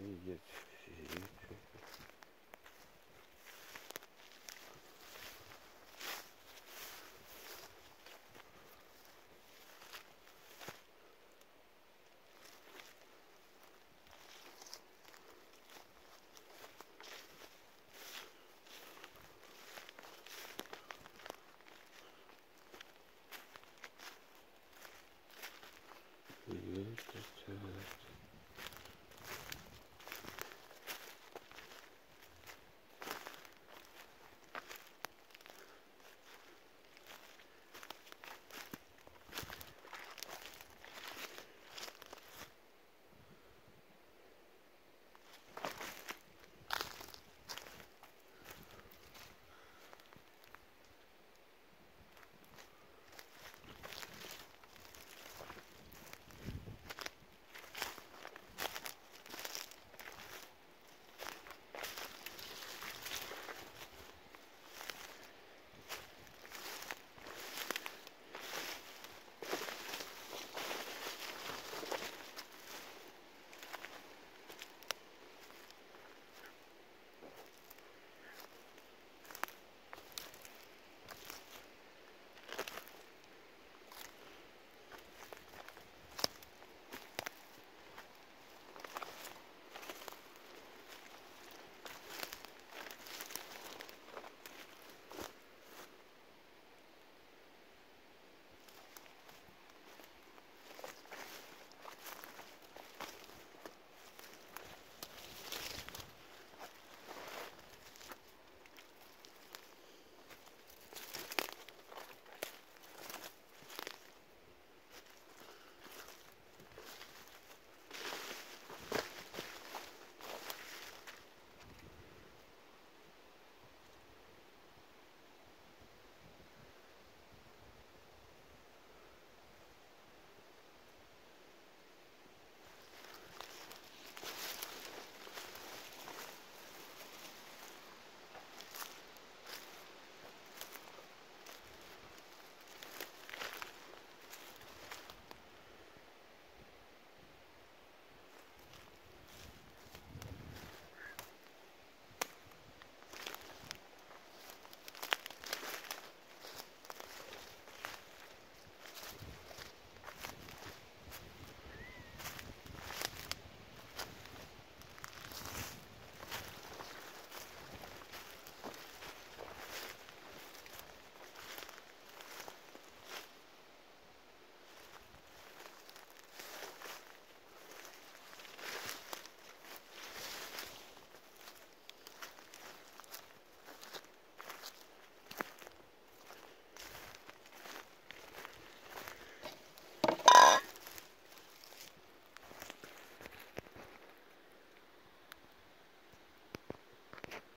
Сидит, сидит. Thank you.